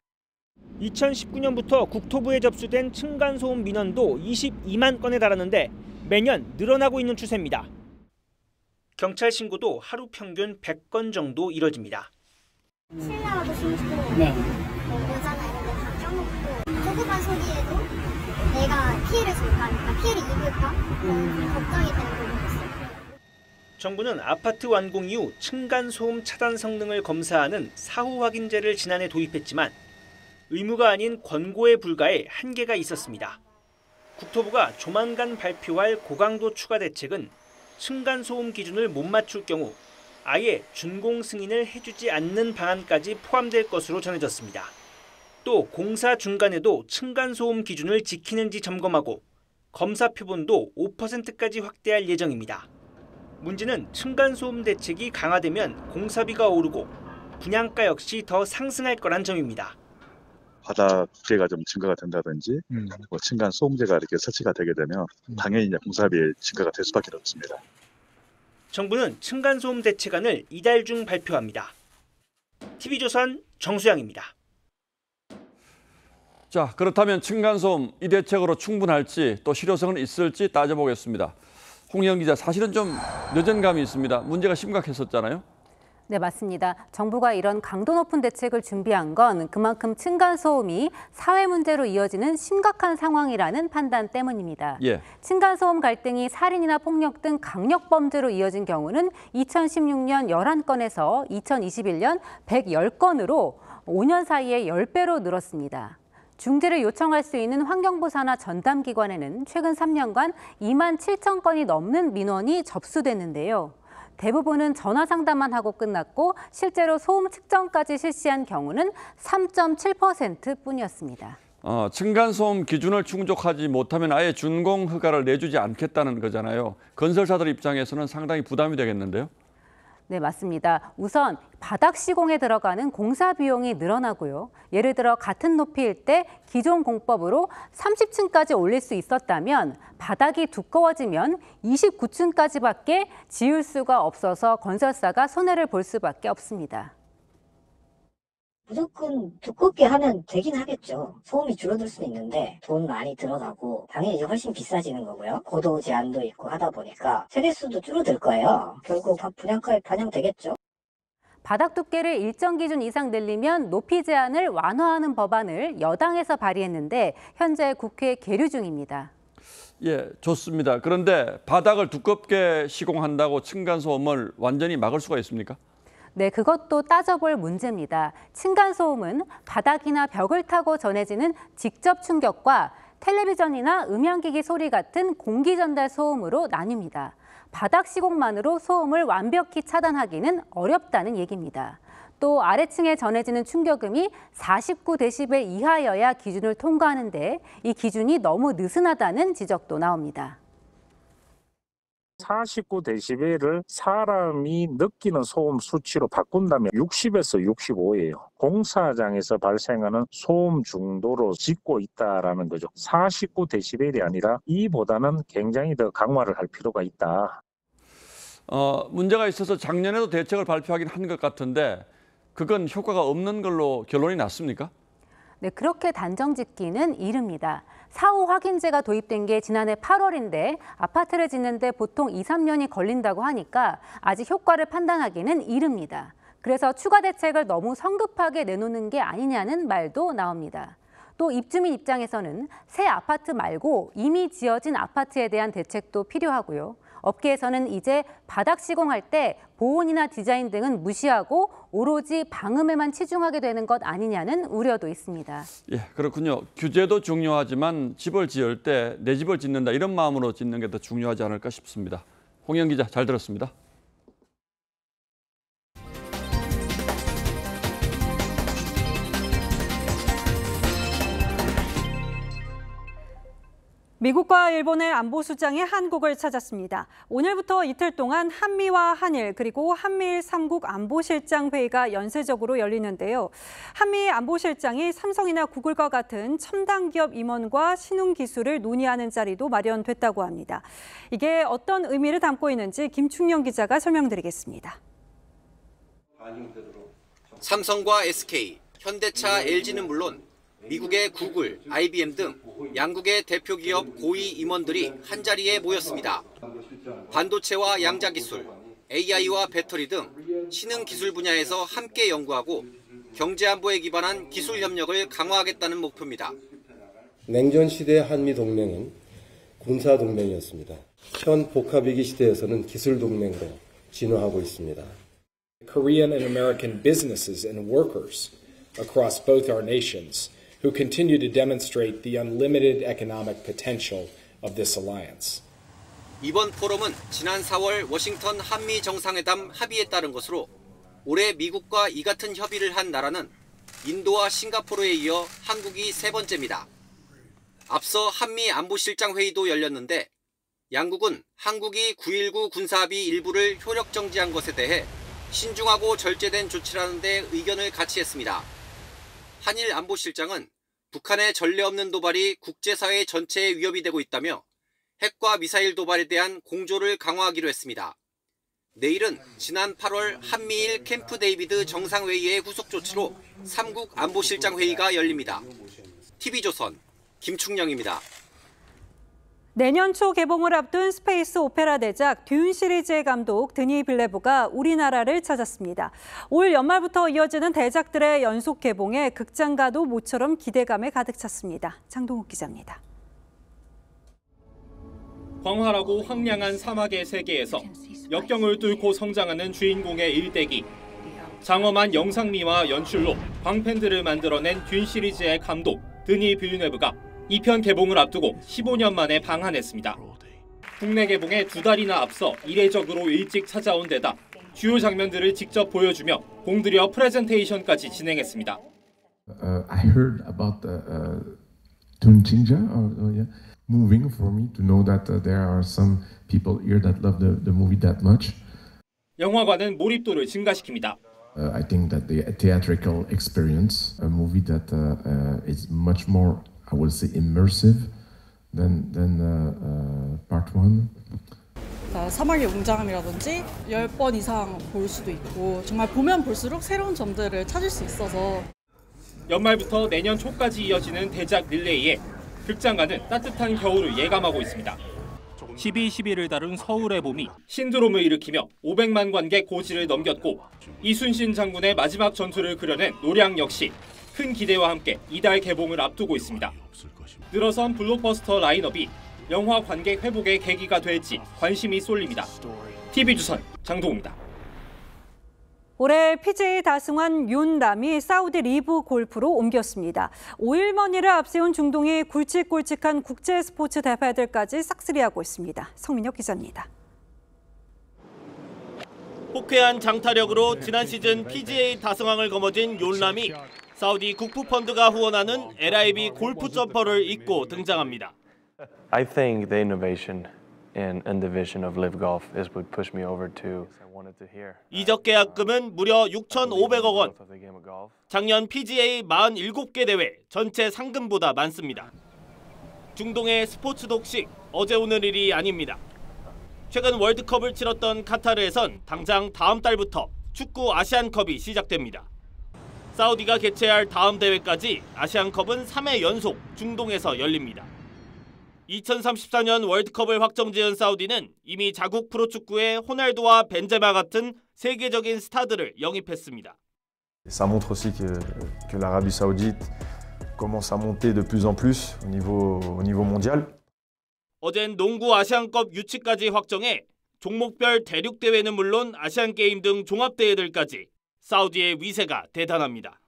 2019년부터 국토부에 접수된 층간소음 민원도 22만 건에 달하는데 매년 늘어나고 있는 추세입니다. 경찰 신고도 하루 평균 100건 정도 이뤄집니다. 신랑하고 심시고 네. 여자나 이런 데다 껴놓고 조그만 소리에도 내가 피해를 줄까 그러니까 피해를 입을까 음. 걱정이 되는 부분이 있어요. 정부는 아파트 완공 이후 층간 소음 차단 성능을 검사하는 사후 확인제를 지난해 도입했지만 의무가 아닌 권고에 불과해 한계가 있었습니다. 국토부가 조만간 발표할 고강도 추가 대책은 층간소음 기준을 못 맞출 경우 아예 준공 승인을 해주지 않는 방안까지 포함될 것으로 전해졌습니다. 또 공사 중간에도 층간소음 기준을 지키는지 점검하고 검사 표본도 5%까지 확대할 예정입니다. 문제는 층간소음 대책이 강화되면 공사비가 오르고 분양가 역시 더 상승할 거란 점입니다. 바다 두께가 좀 증가가 된다든지 뭐 층간 소음제가 이렇게 설치가 되게 되면 당연히 이제 공사비 증가가 될 수밖에 없습니다. 정부는 층간 소음 대책안을 이달 중 발표합니다. TV조선 정수양입니다. 자, 그렇다면 층간소음 이 대책으로 충분할지 또 실효성은 있을지 따져보겠습니다. 홍영 기자, 사실은 좀 늦은 감이 있습니다. 문제가 심각했었잖아요. 네, 맞습니다. 정부가 이런 강도 높은 대책을 준비한 건 그만큼 층간소음이 사회 문제로 이어지는 심각한 상황이라는 판단 때문입니다. 예. 층간소음 갈등이 살인이나 폭력 등 강력 범죄로 이어진 경우는 2016년 11건에서 2021년 110건으로 5년 사이에 10배로 늘었습니다. 중지를 요청할 수 있는 환경부사나 전담기관에는 최근 3년간 2만 7천 건이 넘는 민원이 접수됐는데요. 대부분은 전화 상담만 하고 끝났고 실제로 소음 측정까지 실시한 경우는 3.7%뿐이었습니다. 어, 층간소음 기준을 충족하지 못하면 아예 준공 허가를 내주지 않겠다는 거잖아요. 건설사들 입장에서는 상당히 부담이 되겠는데요. 네, 맞습니다. 우선 바닥 시공에 들어가는 공사 비용이 늘어나고요. 예를 들어 같은 높이일 때 기존 공법으로 30층까지 올릴 수 있었다면 바닥이 두꺼워지면 29층까지밖에 지을 수가 없어서 건설사가 손해를 볼 수밖에 없습니다. 무조건 두껍게 하면 되긴 하겠죠. 소음이 줄어들 수는 있는데 돈 많이 들어가고 당연히 이제 훨씬 비싸지는 거고요. 고도 제한도 있고 하다 보니까 세대수도 줄어들 거예요. 결국 분양가에 반영되겠죠. 바닥 두께를 일정 기준 이상 늘리면 높이 제한을 완화하는 법안을 여당에서 발의했는데 현재 국회 계류 중입니다. 예, 좋습니다. 그런데 바닥을 두껍게 시공한다고 층간소음을 완전히 막을 수가 있습니까? 네, 그것도 따져볼 문제입니다. 층간소음은 바닥이나 벽을 타고 전해지는 직접 충격과 텔레비전이나 음향기기 소리 같은 공기 전달 소음으로 나뉩니다. 바닥 시공만으로 소음을 완벽히 차단하기는 어렵다는 얘기입니다. 또 아래층에 전해지는 충격음이 49데시벨 이하여야 기준을 통과하는데 이 기준이 너무 느슨하다는 지적도 나옵니다. 49데시벨을 사람이 느끼는 소음 수치로 바꾼다면 60에서 65예요. 공사장에서 발생하는 소음 중도로 짓고 있다라는 거죠. 49데시벨이 아니라 이보다는 굉장히 더 강화를 할 필요가 있다. 어, 문제가 있어서 작년에도 대책을 발표하긴 한 것 같은데 그건 효과가 없는 걸로 결론이 났습니까? 네, 그렇게 단정 짓기는 이릅니다. 사후 확인제가 도입된 게 지난해 8월인데 아파트를 짓는데 보통 2, 3년이 걸린다고 하니까 아직 효과를 판단하기는 이릅니다. 그래서 추가 대책을 너무 성급하게 내놓는 게 아니냐는 말도 나옵니다. 또 입주민 입장에서는 새 아파트 말고 이미 지어진 아파트에 대한 대책도 필요하고요. 업계에서는 이제 바닥 시공할 때 보온이나 디자인 등은 무시하고 오로지 방음에만 치중하게 되는 것 아니냐는 우려도 있습니다. 예, 그렇군요. 규제도 중요하지만 집을 지을 때 내 집을 짓는다 이런 마음으로 짓는 게 더 중요하지 않을까 싶습니다. 홍영 기자 잘 들었습니다. 미국과 일본의 안보수장이 한국을 찾았습니다. 오늘부터 이틀 동안 한미와 한일 그리고 한미일 3국 안보실장 회의가 연쇄적으로 열리는데요. 한미 안보실장이 삼성이나 구글과 같은 첨단 기업 임원과 신흥 기술을 논의하는 자리도 마련됐다고 합니다. 이게 어떤 의미를 담고 있는지 김충영 기자가 설명드리겠습니다. 삼성과 SK, 현대차, LG는 물론 미국의 구글, IBM 등 양국의 대표 기업 고위 임원들이 한자리에 모였습니다. 반도체와 양자 기술, AI와 배터리 등 신흥 기술 분야에서 함께 연구하고 경제 안보에 기반한 기술 협력을 강화하겠다는 목표입니다. 냉전 시대 한미 동맹은 군사 동맹이었습니다. 현 복합 위기 시대에서는 기술 동맹으로 진화하고 있습니다. Korean and American businesses and workers across both our nations who continue to demonstrate the unlimited economic potential of this alliance. 이번 포럼은 지난 4월 워싱턴 한미 정상회담 합의에 따른 것으로 올해 미국과 이 같은 협의를 한 나라는 인도와 싱가포르에 이어 한국이 세 번째입니다. 앞서 한미 안보실장 회의도 열렸는데 양국은 한국이 9.19 군사합의 일부를 효력 정지한 것에 대해 신중하고 절제된 조치라는 데 의견을 같이 했습니다. 한일 안보실장은 북한의 전례 없는 도발이 국제사회 전체에 위협이 되고 있다며 핵과 미사일 도발에 대한 공조를 강화하기로 했습니다. 내일은 지난 8월 한미일 캠프 데이비드 정상회의의 후속 조치로 3국 안보실장 회의가 열립니다. TV조선 김충영입니다. 내년 초 개봉을 앞둔 스페이스 오페라 대작 듄 시리즈의 감독 드니 빌레브가 우리나라를 찾았습니다. 올 연말부터 이어지는 대작들의 연속 개봉에 극장가도 모처럼 기대감에 가득 찼습니다. 장동욱 기자입니다. 광활하고 황량한 사막의 세계에서 역경을 뚫고 성장하는 주인공의 일대기. 장엄한 영상미와 연출로 광팬들을 만들어낸 듄 시리즈의 감독 드니 빌네브가 2편 개봉을 앞두고 15년 만에 방한했습니다. 국내 개봉에 두 달이나 앞서 이례적으로 일찍 찾아온 데다 주요 장면들을 직접 보여주며 공들여 프레젠테이션까지 진행했습니다. Uh, I heard about the uh, Tunjinja, or, or, yeah, moving for me to know that uh, there are some people here that love the, the movie that much. 영화관은 몰입도를 증가시킵니다. Uh, I think that the theatrical experience, a movie that uh, uh, is much more, I will say, immersive than than uh, uh, part one. 사막의 웅장함이라든지 10번 이상 볼 수도 있고 정말 보면 볼수록 새로운 점들을 찾을 수 있어서 연말부터 내년 초까지 이어지는 대작 릴레이에 극장가는 따뜻한 겨울을 예감하고 있습니다. 12, 11을 다룬 서울의 봄이 신드롬을 일으키며 500만 관객 고지를 넘겼고 이순신 장군의 마지막 전투를 그려낸 노량 역시 큰 기대와 함께 이달 개봉을 앞두고 있습니다. 늘어선 블록버스터 라인업이 영화 관객 회복의 계기가 될지 관심이 쏠립니다. TV조선 장동우입니다. 올해 PGA 다승환 욘 람이 사우디 리브 골프로 옮겼습니다. 오일머니를 앞세운 중동이 굵직굵직한 국제 스포츠 대회들까지 싹쓸이하고 있습니다. 성민혁 기자입니다. 호쾌한 장타력으로 지난 시즌 PGA 다승왕을 거머쥔 욘 람이 사우디 국부 펀드가 후원하는 LIV 골프 점퍼를 입고 등장합니다. I think the innovation in, in the vision of LIV Golf is what pushed me over to. 이적 계약금은 무려 6,500억 원. 작년 PGA 47개 대회 전체 상금보다 많습니다. 중동의 스포츠 독식 어제 오늘 일이 아닙니다. 최근 월드컵을 치렀던 카타르에선 당장 다음 달부터 축구 아시안컵이 시작됩니다. 사우디가 개최할 다음 대회까지 아시안컵은 3회 연속 중동에서 열립니다. 2034년 월드컵을 확정 지은 사우디는 이미 자국 프로축구에 호날두와 벤제마 같은 세계적인 스타들을 영입했습니다. Ça montre aussi que, que l'Arabie saoudite commence à monter de plus en plus au niveau, au niveau mondial. 어젠 농구 아시안컵 유치까지 확정해 종목별 대륙 대회는 물론 아시안 게임 등 종합 대회들까지 사우디의 위세가 대단합니다.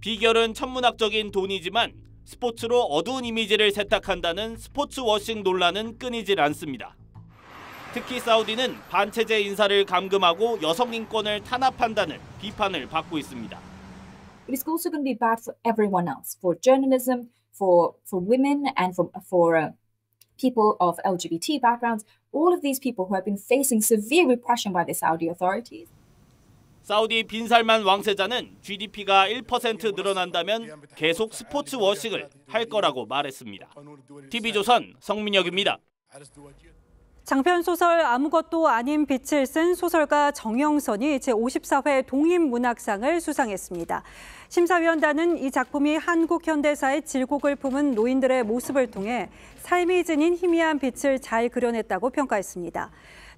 비결은 천문학적인 돈이지만 스포츠로 어두운 이미지를 세탁한다는 스포츠 워싱 논란은 끊이질 않습니다. 특히 사우디는 반체제 인사를 감금하고 여성 인권을 탄압한다는 비판을 받고 있습니다. It is also going to be bad for everyone else, for journalism, for for women, and for for uh, people of LGBT backgrounds. All of these people who have been facing severe repression by the Saudi authorities. 사우디 빈살만 왕세자는 GDP가 1% 늘어난다면 계속 스포츠 워싱을 할 거라고 말했습니다. TV조선 성민혁입니다. 장편 소설 아무것도 아닌 빛을 쓴 소설가 정영선이 제54회 동인문학상을 수상했습니다. 심사위원단은 이 작품이 한국 현대사의 질곡을 품은 노인들의 모습을 통해 삶이 지닌 희미한 빛을 잘 그려냈다고 평가했습니다.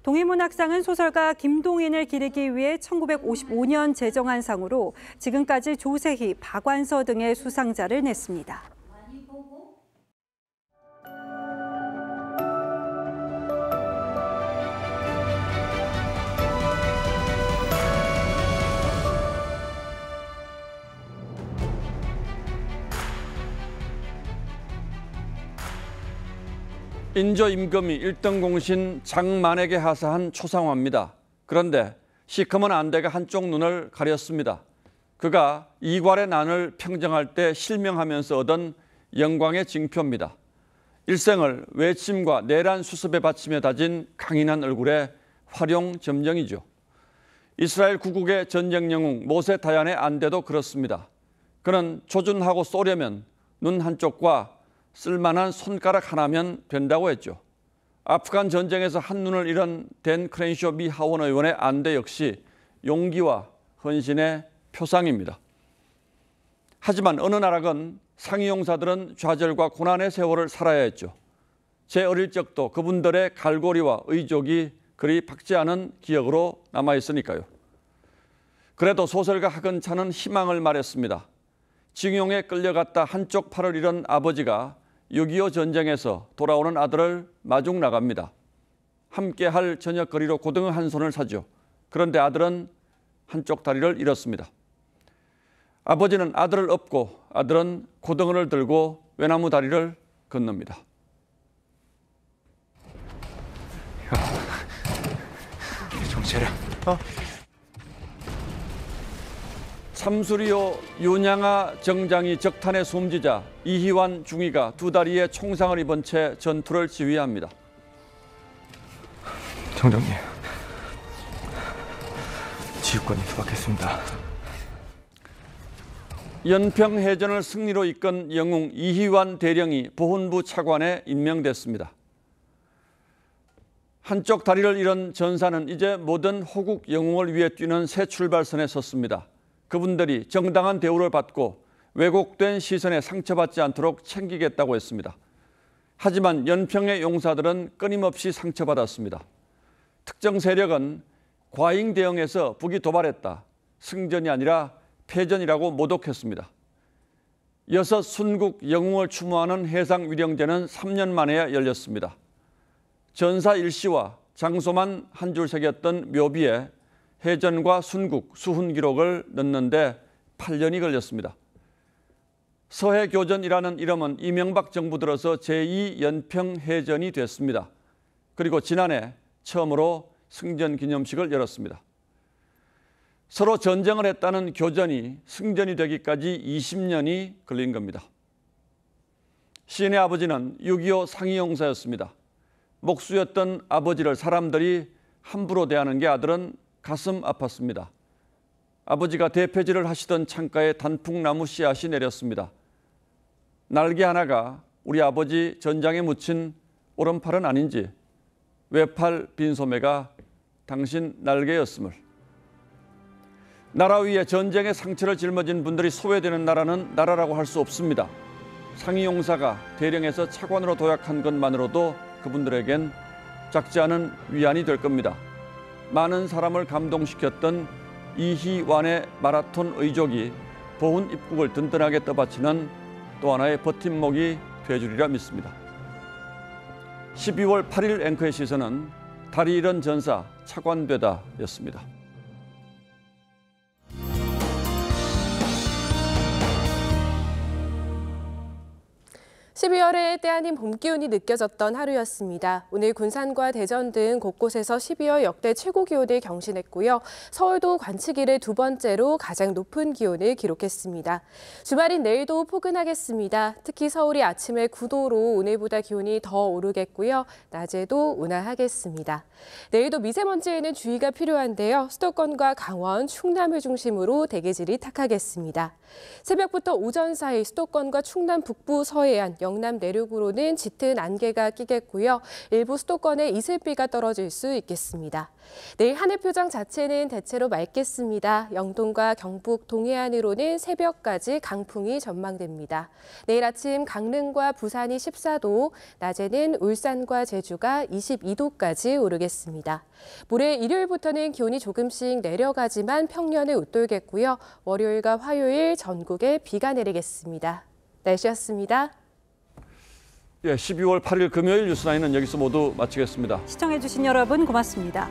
동해문학상은 소설가 김동인을 기리기 위해 1955년 제정한 상으로 지금까지 조세희, 박완서 등의 수상자를 냈습니다. 인조 임금이 1등 공신 장만에게 하사한 초상화입니다. 그런데 시커먼 안대가 한쪽 눈을 가렸습니다. 그가 이괄의 난을 평정할 때 실명하면서 얻은 영광의 징표입니다. 일생을 외침과 내란 수습에 바치며 다진 강인한 얼굴의 활용 점정이죠. 이스라엘 구국의 전쟁 영웅 모세 다얀의 안대도 그렇습니다. 그는 조준하고 쏘려면 눈 한쪽과 쓸만한 손가락 하나면 된다고 했죠. 아프간 전쟁에서 한눈을 잃은 댄 크렌쇼 미 하원 의원의 안대 역시 용기와 헌신의 표상입니다. 하지만 어느 나라건 상위 용사들은 좌절과 고난의 세월을 살아야 했죠. 제 어릴 적도 그분들의 갈고리와 의족이 그리 박지 않은 기억으로 남아 있으니까요. 그래도 소설가 하근찬은 희망을 말했습니다. 징용에 끌려갔다 한쪽 팔을 잃은 아버지가 6.25 전쟁에서 돌아오는 아들을 마중 나갑니다. 함께 할 저녁거리로 고등어 한 손을 사죠. 그런데 아들은 한쪽 다리를 잃었습니다. 아버지는 아들을 업고 아들은 고등어를 들고 외나무 다리를 건넙니다. 정체를 어? 참수리오 윤양아 정장이 적탄에 숨지자 이희환 중위가 두 다리에 총상을 입은 채 전투를 지휘합니다. 정장님 지휘권이 투박했습니다. 연평해전을 승리로 이끈 영웅 이희환 대령이 보훈부 차관에 임명됐습니다. 한쪽 다리를 잃은 전사는 이제 모든 호국 영웅을 위해 뛰는 새 출발선에 섰습니다. 그분들이 정당한 대우를 받고 왜곡된 시선에 상처받지 않도록 챙기겠다고 했습니다. 하지만 연평의 용사들은 끊임없이 상처받았습니다. 특정 세력은 과잉 대응해서 북이 도발했다. 승전이 아니라 패전이라고 모독했습니다. 여섯 순국 영웅을 추모하는 해상 위령제는 3년 만에야 열렸습니다. 전사 일시와 장소만 한 줄 새겼던 묘비에 해전과 순국, 수훈 기록을 넣는데 8년이 걸렸습니다. 서해교전이라는 이름은 이명박 정부 들어서 제2연평해전이 됐습니다. 그리고 지난해 처음으로 승전 기념식을 열었습니다. 서로 전쟁을 했다는 교전이 승전이 되기까지 20년이 걸린 겁니다. 시인의 아버지는 6.25 상위용사였습니다. 목수였던 아버지를 사람들이 함부로 대하는 게 아들은 가슴 아팠습니다. 아버지가 대패질을 하시던 창가에 단풍나무 씨앗이 내렸습니다. 날개 하나가 우리 아버지 전장에 묻힌 오른팔은 아닌지 외팔 빈소매가 당신 날개였음을 나라 위에 전쟁의 상처를 짊어진 분들이 소외되는 나라는 나라라고 할 수 없습니다. 상위용사가 대령에서 차관으로 도약한 것만으로도 그분들에겐 작지 않은 위안이 될 겁니다. 많은 사람을 감동시켰던 이희완의 마라톤 의족이 보훈 입국을 든든하게 떠받치는 또 하나의 버팀목이 되주리라 믿습니다. 12월 8일 앵커의 시선은 다리 잃은 전사 차관되다였습니다. 12월에 때아닌 봄 기온이 느껴졌던 하루였습니다. 오늘 군산과 대전 등 곳곳에서 12월 역대 최고 기온을 경신했고요. 서울도 관측 일의 두 번째로 가장 높은 기온을 기록했습니다. 주말인 내일도 포근하겠습니다. 특히 서울이 아침에 9도로 오늘보다 기온이 더 오르겠고요. 낮에도 온화하겠습니다. 내일도 미세먼지에는 주의가 필요한데요. 수도권과 강원, 충남을 중심으로 대기질이 탁하겠습니다. 새벽부터 오전 사이 수도권과 충남 북부 서해안, 영남 내륙으로는 짙은 안개가 끼겠고요. 일부 수도권에 이슬비가 떨어질 수 있겠습니다. 내일 하늘 표정 자체는 대체로 맑겠습니다. 영동과 경북 동해안으로는 새벽까지 강풍이 전망됩니다. 내일 아침 강릉과 부산이 14도, 낮에는 울산과 제주가 22도까지 오르겠습니다. 모레 일요일부터는 기온이 조금씩 내려가지만 평년을 웃돌겠고요. 월요일과 화요일 전국에 비가 내리겠습니다. 날씨였습니다. 예, 12월 8일 금요일 뉴스나인은 여기서 모두 마치겠습니다. 시청해주신 여러분 고맙습니다.